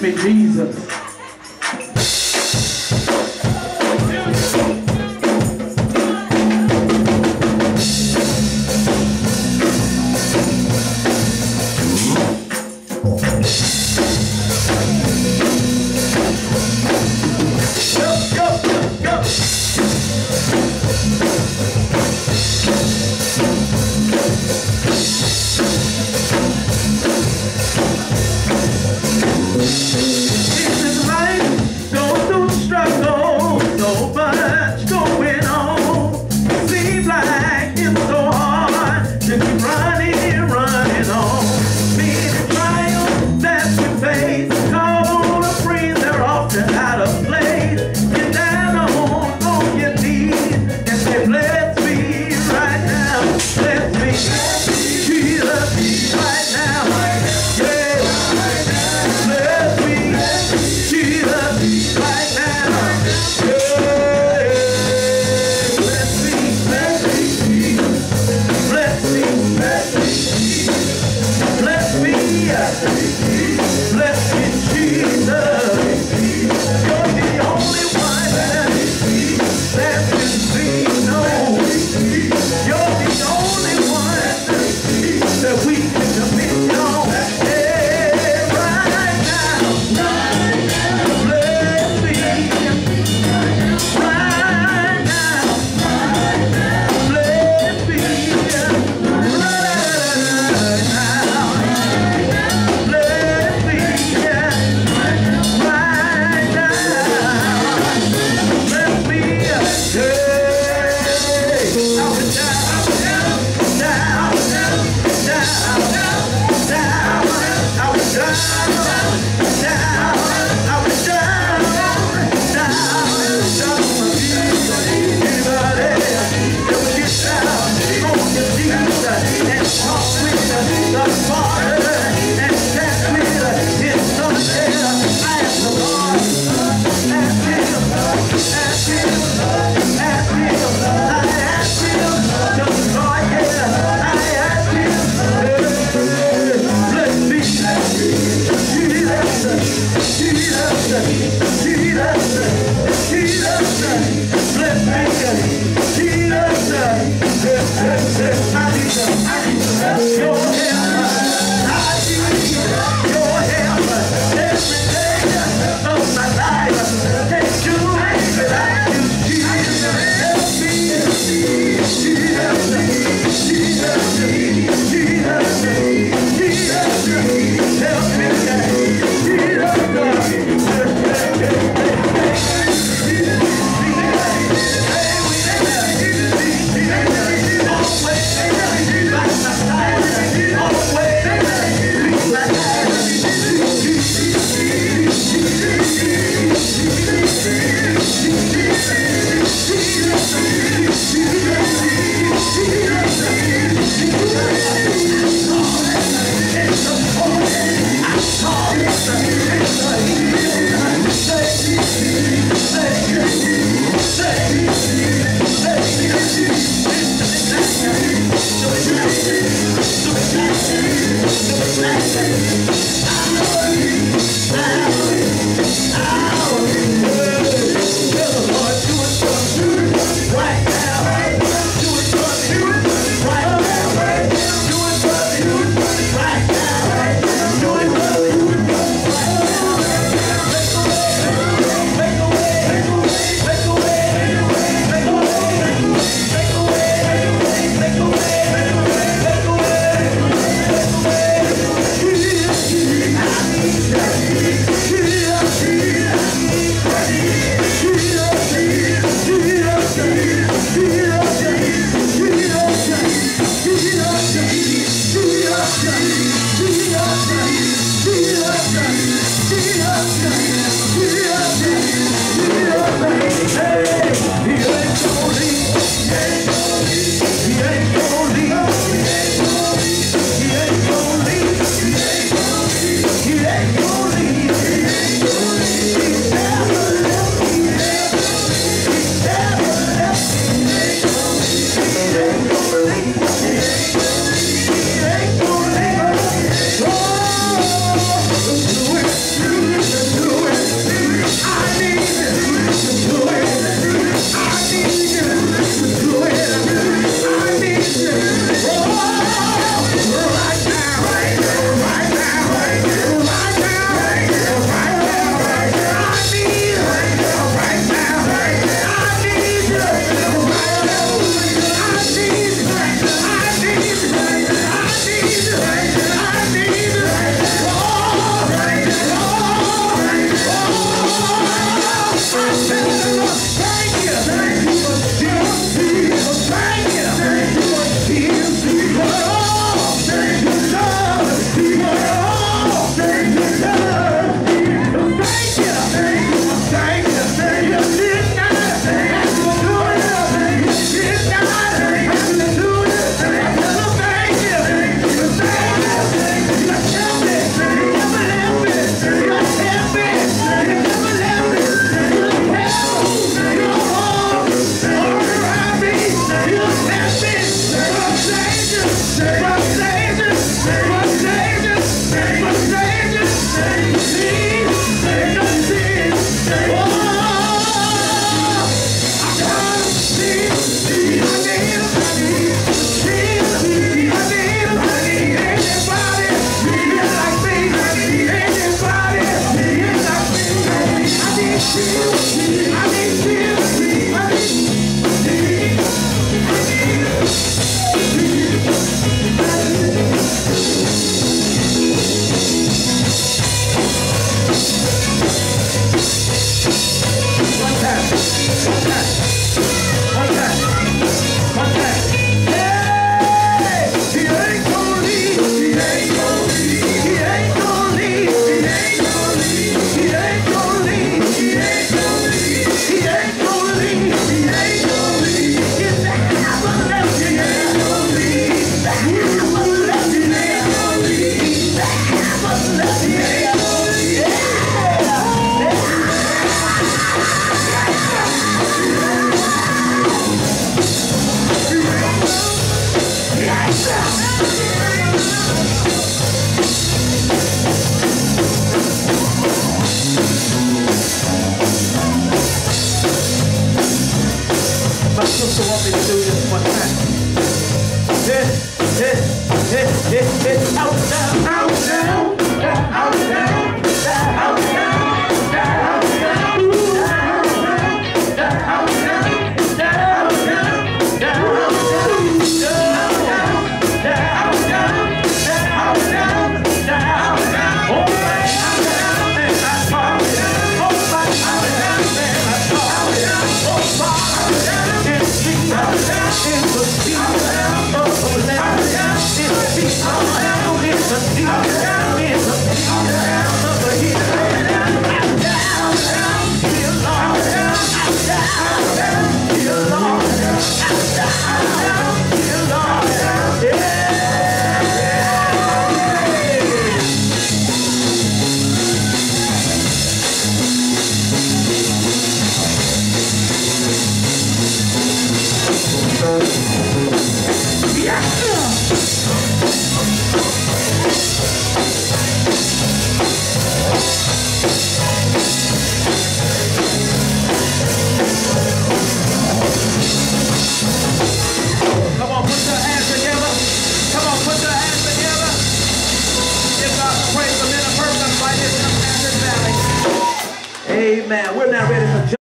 Me, Jesus. Bye.